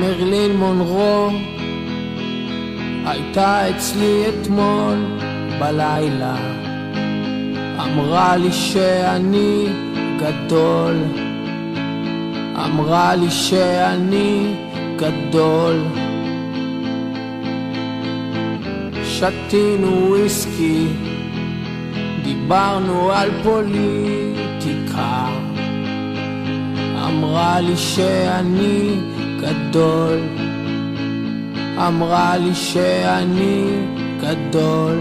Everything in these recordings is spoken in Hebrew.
מרלין מונרו הייתה אצלי אתמול בלילה. אמרה לי שאני גדול. אמרה לי שאני גדול. שתינו וויסקי דיברנו על פוליטיקה. אמרה לי שאני גדול. אמרה לי שאני גדול.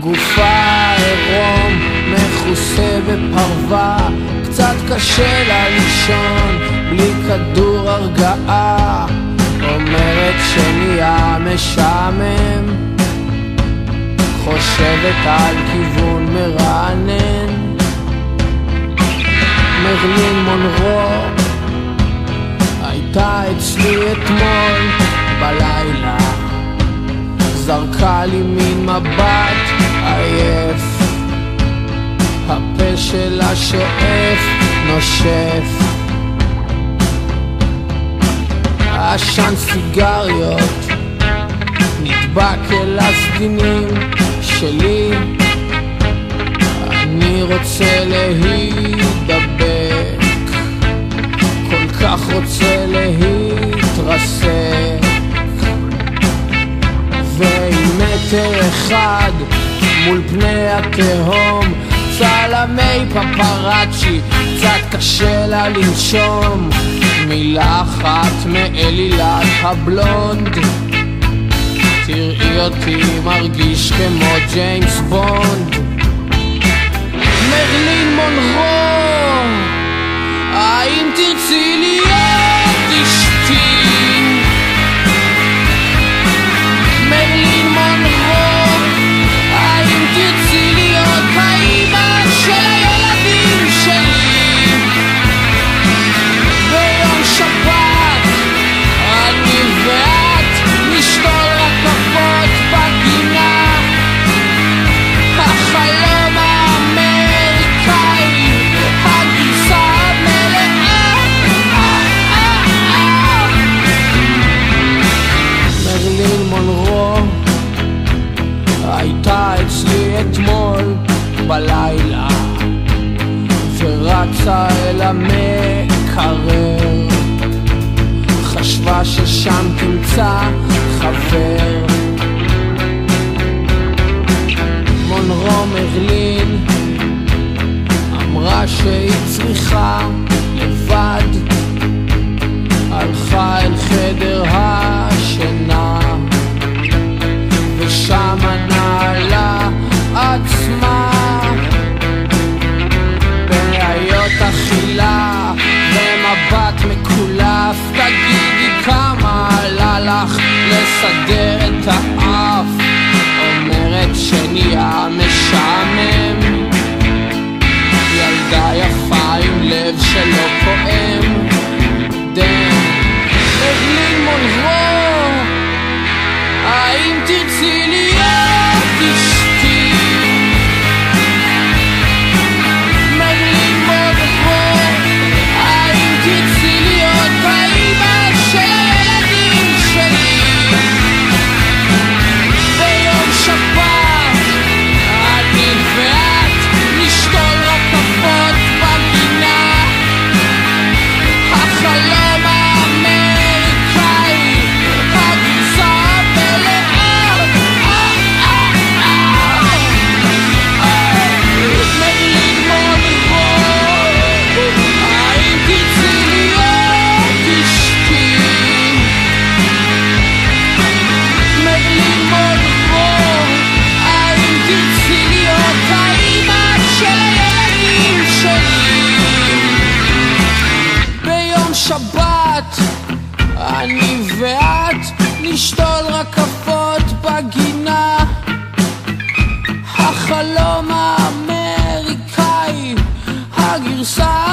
גופה עירום מכוסה בפרווה קצת קשה לה לישון בלי כדור הרגעה. אומרת שנהיה משעמם. חושבת על כיוון מרענן. מרלין מונרו הייתה אצלי אתמול בלילה. זרקה לי מין מבט עייף. הפה שלה שואף נושף. עשן סיגריות. נדבק אל הסדינים שלי. אני רוצה להידבק רוצה להתרסק. ועם מטר אחד מול פני התהום צלמי פפראצ'י קצת קשה לה לנשום. מילה אחת מאלילת הבלונד. תראי אותי מרגיש כמו ג'יימס בונד הייתה אצלי אתמול בלילה ורצה אל המקרר. חשבה ששם תמצא חבר. מונרו מרלין אמרה שהיא צריכה לבד. הלכה אל חדר השינה ושם לסדר את האף אומרת שנהיה משעמם ילדה יפה עם לב שלא נשתול רקפות בגינה. החלום האמריקאי הגרסה